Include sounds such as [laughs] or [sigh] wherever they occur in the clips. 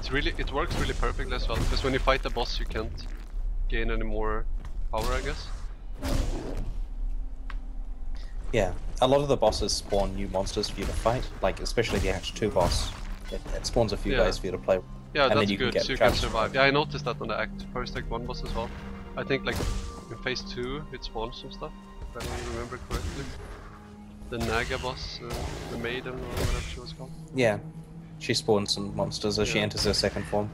It's really it works really perfectly as well because when you fight the boss you can't gain any more power I guess. Yeah, a lot of the bosses spawn new monsters for you to fight, like especially the Act 2 boss. It, it spawns a few Yeah. guys for you to play. Yeah, And then that's you can good. get so you can survive. Yeah, I noticed that on the act first act one boss as well. I think like in phase two it spawns some stuff. If I don't remember correctly. The Naga boss, uh, the maiden or whatever she was called. Yeah, she spawns some monsters as she enters her second form.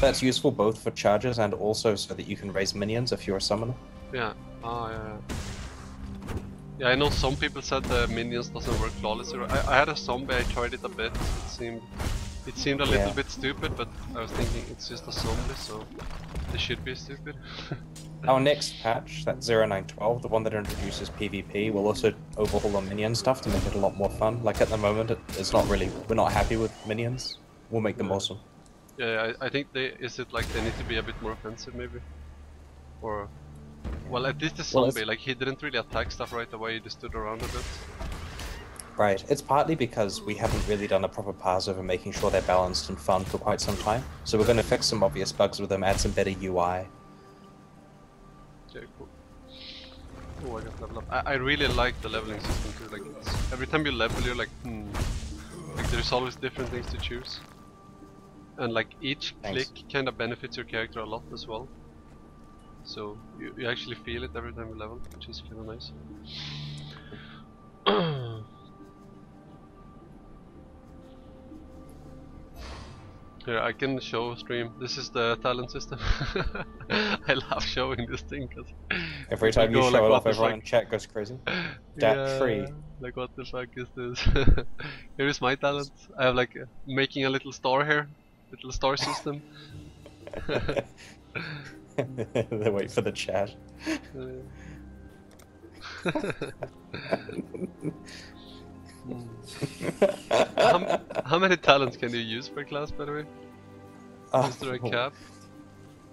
That's useful both for charges and also so that you can raise minions if you're a summoner. Yeah. Ah, yeah. yeah. Yeah, I know some people said the minions doesn't work flawlessly. I, I had a zombie. I tried it a bit. It seemed, it seemed a little Yeah. bit stupid, but I was thinking it's just a zombie, so they should be stupid. [laughs] Our next patch, that 0912, the one that introduces PvP, will also overhaul the minion stuff to make it a lot more fun. Like at the moment, it, it's not really, we're not happy with minions. We'll make them awesome. Yeah, I, I think they is it like they need to be a bit more offensive maybe, or well at least the Well, zombie it's- like he didn't really attack stuff right away. He just stood around a bit. Right. It's partly because we haven't really done a proper pass over making sure they're balanced and fun for quite some time. So we're going to fix some obvious bugs with them, add some better UI. Okay, cool. Oh, I got level up. I, I really like the leveling system too. Like it's, every time you level, you're like, hmm. Like there's always different things to choose, and like each Thanks. click kind of benefits your character a lot as well. So you, you actually feel it every time you level, which is kind of nice. [clears throat] Here, I can show stream. This is the talent system. [laughs] I love showing this thing because Every time you go show like, it off, everyone fuck? in chat goes crazy. [laughs] Dat free. Like what the fuck is this? [laughs] here is my talent. I have like uh, making a little star here, little star system. they wait for the chat. How, how many talents can you use per class, by the way? Uh, Is there a cap? [laughs]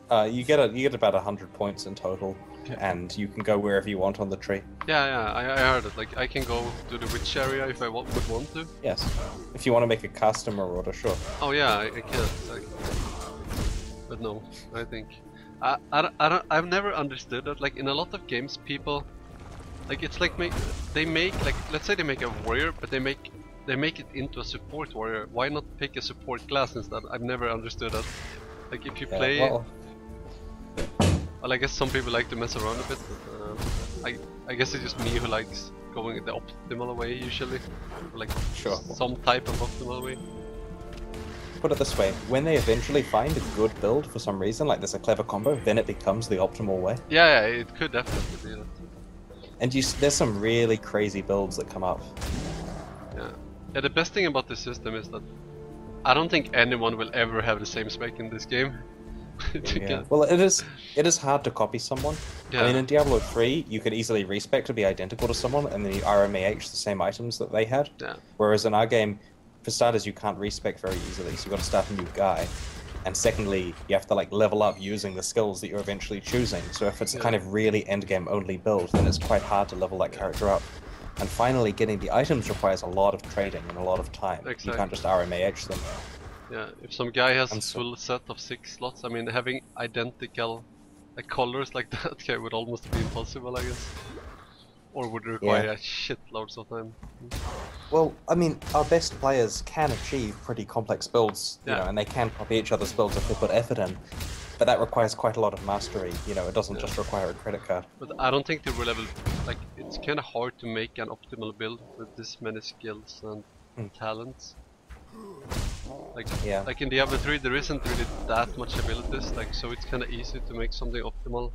Uh, you get a, you get about hundred points in total, Okay. and you can go wherever you want on the tree. Yeah, yeah, I, I heard it. Like I can go to the witch area if I wa- would want to. Yes, if you want to make a customer order, sure. Oh yeah, I, I can. Like, but no, I think I, I, I don't, I've never understood that. Like in a lot of games, people like it's like make they make like let's say they make a warrior, but they make they make it into a support warrior. Why not pick a support class instead? I've never understood that. Like if you Yeah, play, well, well, I guess some people like to mess around a bit. But, uh, I I guess it's just me who likes going the optimal way usually, like Sure. some type of optimal way. put it this way: when they eventually find a good build for some reason, like there's a clever combo, then it becomes the optimal way. Yeah, yeah, it could definitely be that. And you, there's some really crazy builds that come up. Yeah. Yeah, the best thing about this system is that I don't think anyone will ever have the same spec in this game. [laughs] Yeah. Well, it is it is hard to copy someone. Yeah. I mean, in Diablo 3, you could easily respec to be identical to someone, and then you RMAH the same items that they had. Yeah. Whereas in our game, for starters, you can't respec very easily, so you've got to start a new guy. And secondly, you have to like level up using the skills that you're eventually choosing. So if it's a Yeah. kind of really endgame only build, then it's quite hard to level that character up. And finally, getting the items requires a lot of trading and a lot of time. You can't just RMAH them. Yeah, if some guy has a so- full set of six slots, I mean, having identical like colors like [laughs] that guy would almost be impossible, I guess. Or would require Yeah. a shit loads of time. Well, I mean, our best players can achieve pretty complex builds, you Yeah. know, and they can copy each other's builds if they put effort in. But that requires quite a lot of mastery. You know, it doesn't Yeah. just require a credit card. But I don't think the will ever like. It's kind of hard to make an optimal build with this many skills and Hmm. talents. Like, Yeah. like in Diablo 3, there isn't really that much abilities. Like, so it's kind of easy to make something optimal.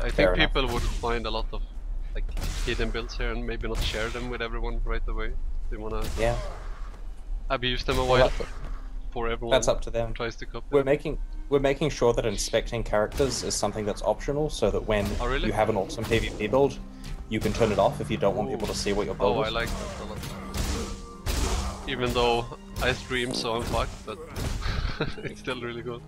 I Fair think enough. people would find a lot of like hidden builds here and maybe not share them with everyone right away. They wanna Yeah, abuse them a Well, while before everyone that's up to them. tries to copy. We're making we're making sure that inspecting characters is something that's optional, so that when Oh, really? you have an awesome PvP build, you can turn it off if you don't want people to see what your build Oh. I like that a lot. Even though I stream, so I'm fucked, but [laughs] it's still really good.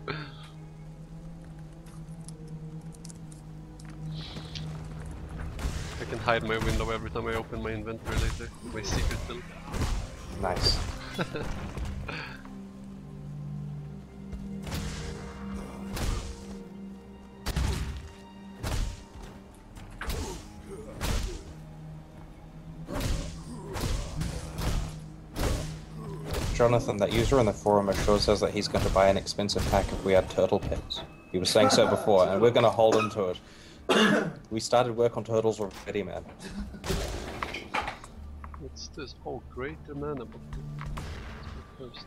I can hide my window every time I open my inventory later. My secret build. Nice. Jonathan, that user in the forum sure says that he's going to buy an expensive pack if we add turtle pens. He was saying so before, and we're going to hold him to it. [coughs] we started work on turtles already, man. What's this? Oh, greater mana book. First.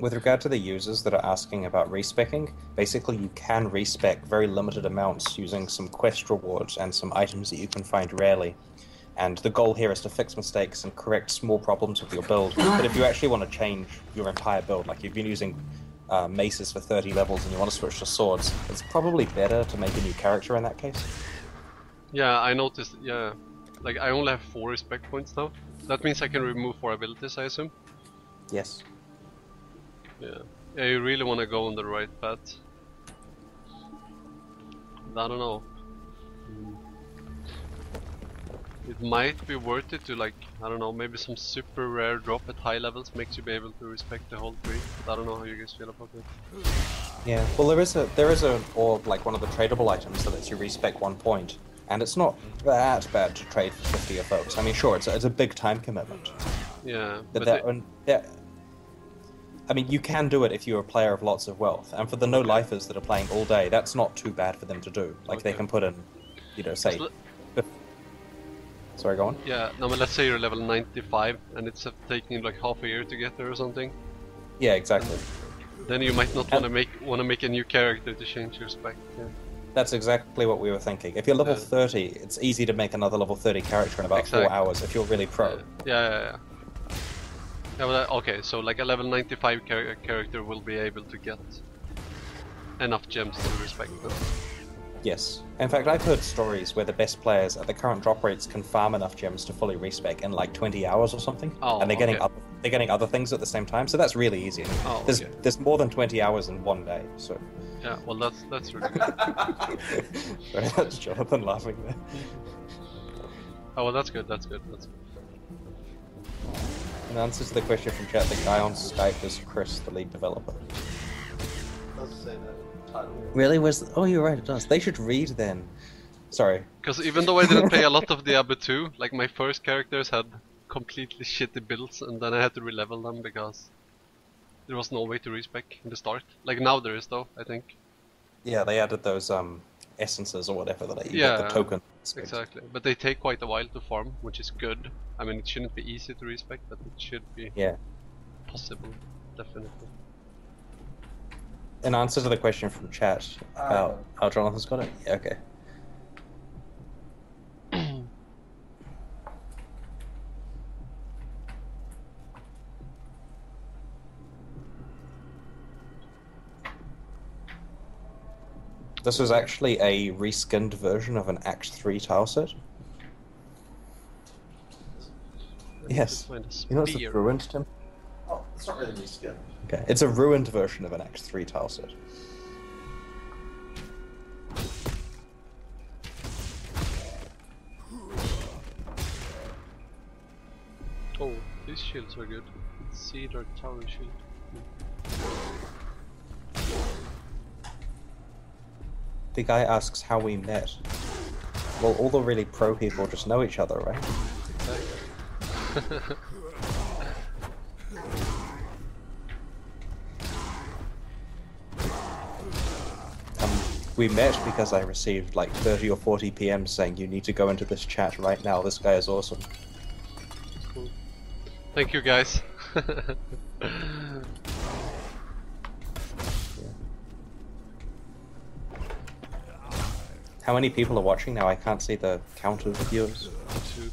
With regard to the users that are asking about respecking, basically you can respec very limited amounts using some quest rewards and some items that you can find rarely. And the goal here is to fix mistakes and correct small problems with your build. But if you actually want to change your entire build, like you've been using uh, maces for 30 levels and you want to switch to swords, it's probably better to make a new character in that case. Yeah, I noticed. Yeah, like I only have four respec points now. That means I can remove four abilities, I assume. Yes. Yeah. Yeah, you really want to go on the right path. I don't know. Mm. It might be worth it to like, I don't know, maybe some super rare drop at high levels makes you be able to respec the whole tree. But I don't know how you guys feel about it. Yeah, well there is a there is a orb like one of the tradable items that lets you respec one point, and it's not that bad to trade for 50 of those. I mean, sure, it's a, it's a big time commitment, Yeah, but, but that, they- that, I mean, you can do it if you're a player of lots of wealth, and for the no-lifers that are playing all day, that's not too bad for them to do. Like they can put in, you know, say. Sorry, go on. yeah, no, but let's say you're level 95 and it's taking like half a year to get there or something. Yeah, exactly. Then you might not want to make want to make a new character to change your spec. Yeah. That's exactly what we were thinking. If you're level Yeah. 30, it's easy to make another level 30 character in about Exactly. four hours if you're really pro. Yeah, yeah, yeah. yeah. Yeah, but uh, okay, so like a level 95 char- character will be able to get enough gems to respec them. Yes. In fact, I've heard stories where the best players at the current drop rates can farm enough gems to fully respec in like 20 hours or something, Oh, and they're getting okay. other, they're getting other things at the same time. So that's really easy. Oh, there's okay. there's more than 20 hours in one day. So Yeah, well that's that's really [laughs] good. Sorry, that's Jonathan laughing there. Oh well, that's good. That's good. That's good. In answer to the question from chat, the guy on Skype is Chris, the lead developer. Really? Was oh, you're right. It does. They should read then. Sorry. Because even though I didn't play a lot of Diablo 2, like my first characters had completely shitty builds, and then I had to relevel them because there was no way to respec in the start. Like now there is though, I think. Yeah, they added those um essences or whatever that you Yeah, get the token. Exactly, but they take quite a while to farm, which is good. I mean, it shouldn't be easy to respec, but it should be Yeah. possible, definitely. In answer to the question from chat about uh, how Jonathan's got it. Yeah, okay. [clears throat] This was actually a reskinned version of an Act 3 tile set. Yes. just find a You know what's spear. a ruined, Tim? Oh, it's not really reskin. Okay. It's a ruined version of an Act 3 tile set. Oh, these shields are good. Cedar tower shield. The guy asks how we met. Well, all the really pro people just know each other, right? [laughs] we met because I received like 30 or 40 PMs saying you need to go into this chat right now. This guy is awesome. Cool. Thank you guys. [laughs] How many people are watching now? I can't see the count of viewers. Two,